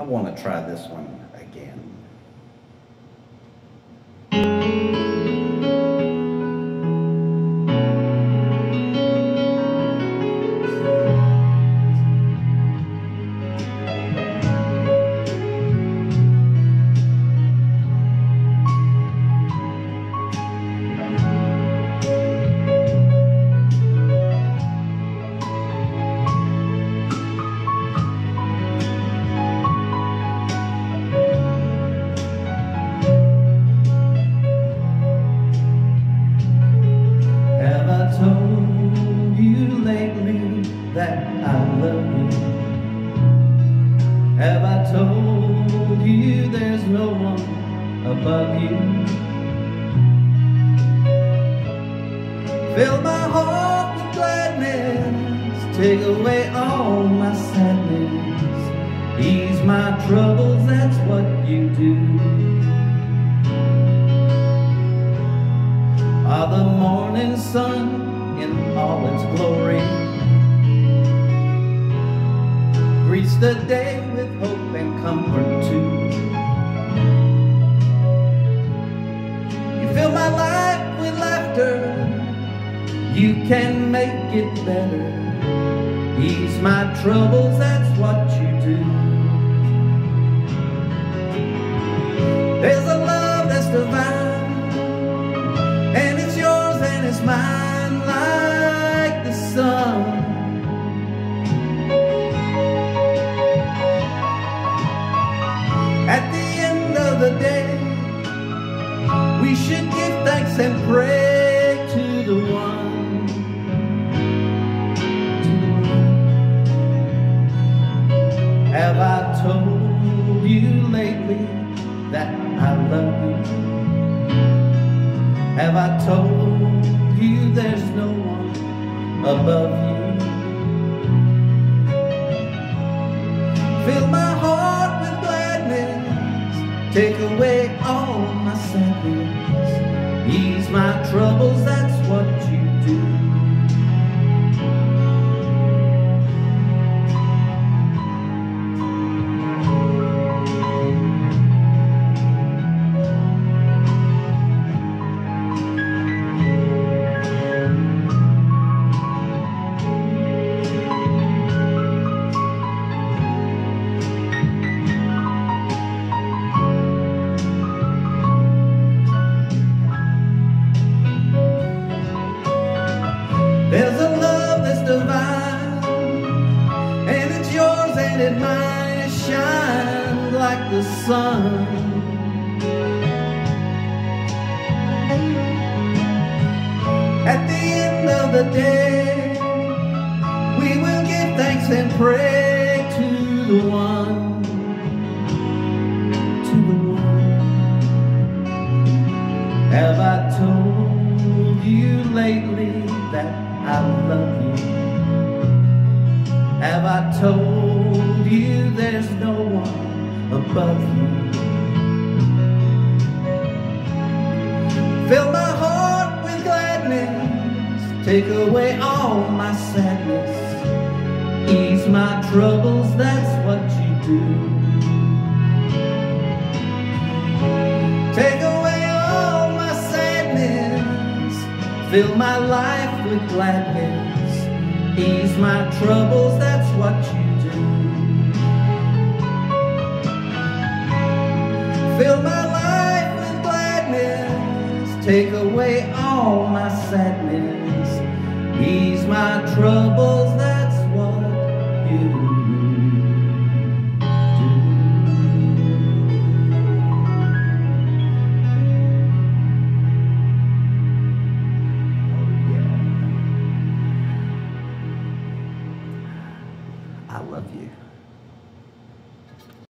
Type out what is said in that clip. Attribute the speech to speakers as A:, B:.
A: I want to try this one again. I love you? Have I told you there's no one above you? Fill my heart with gladness, take away all my sadness, ease my troubles, that's what you do. Are the morning sun in all its glory Greets the day with hope and comfort too. You fill my life with laughter. You can make it better. Ease my troubles, that's what you do should give thanks and pray to the one. Have I told you lately that I love you? Have I told you there's no one above you? Fill my heart with gladness, take away all my sadness, ease my troubles, that's and it's yours and it's mine. It shines like the sun. At the end of the day, we will give thanks and pray to the one, to the one. Have I told you lately that I love you? Have I told you there's no one above you? Fill my heart with gladness, take away all my sadness, ease my troubles, that's what you do. Take away all my sadness, fill my life with gladness, ease my troubles, take away all my sadness, ease my troubles, that's what you do. Oh. I love you.